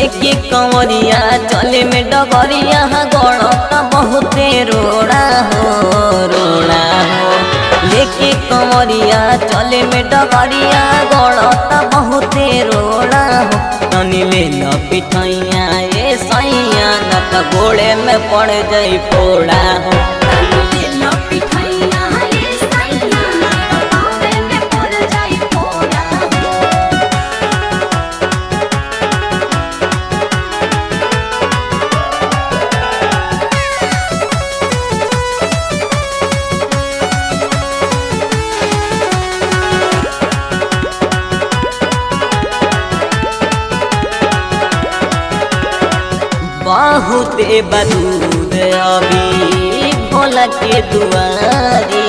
लेके कंवरिया, चले में डगरिया गड़ता बहुते रोड़ा हो रोड़ा हो। लेके कंवरिया, चले में डगरिया गड़ता बहुते रोड़ा हो। तनी ले ल पिठैया ए सैया न त गोड़े में पड़ जाई फोड़ा हो। बहुते बदूद अभी भोला के दुआरी।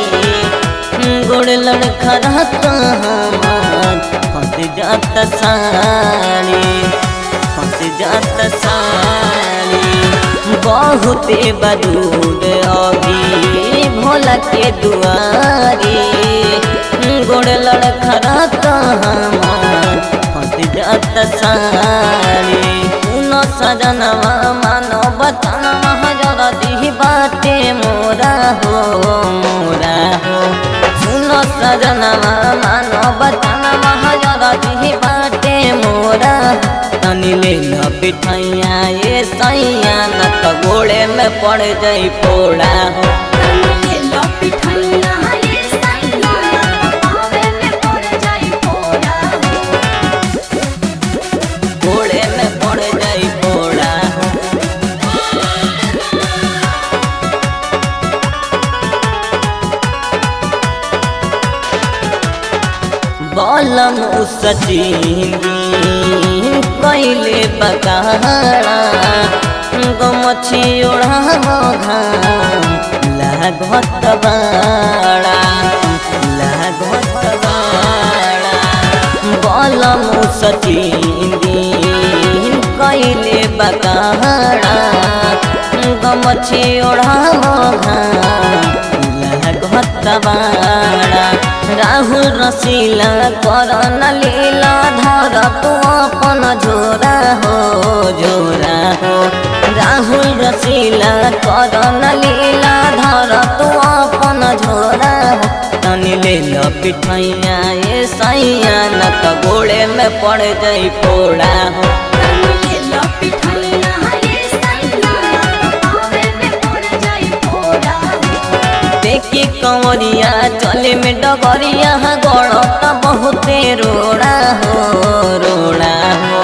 गोड़ लड़खड़ाता हमार, फंस जात साड़ी फंस जात साड़ी बहुते बदूद अभी भोला के दुआरी। गोड़ लड़खड़ाता हमार, फंस जात न सजनवा सैया न त गोड़े में पड़ जाई हो पड़ हो बलम सचिंगी पहले बकाड़ा लागत बाड़ा लागत बाड़ा बलम कैले बकाड़ा गमछी ओढ़ा घाम लागत राहुल रसीला करन लीला धर तू अपन झोरा हो झोरा हो। राहुल रसीला करन लीला पिठैया ये सैया न त गोड़े में पड़ जाई हो पड़ फोड़ा देखी कंवरिया, चले में डगरिया गड़ता बहुते रोड़ा हो रोड़ा हो।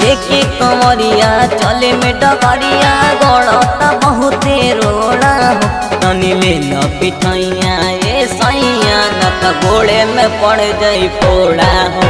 लेके कंवरिया, चले में डगरिया गड़ता बहुते रोड़ा हो। तनी ले ल पिठैया गोड़े में पड़ जाई फोड़ा हो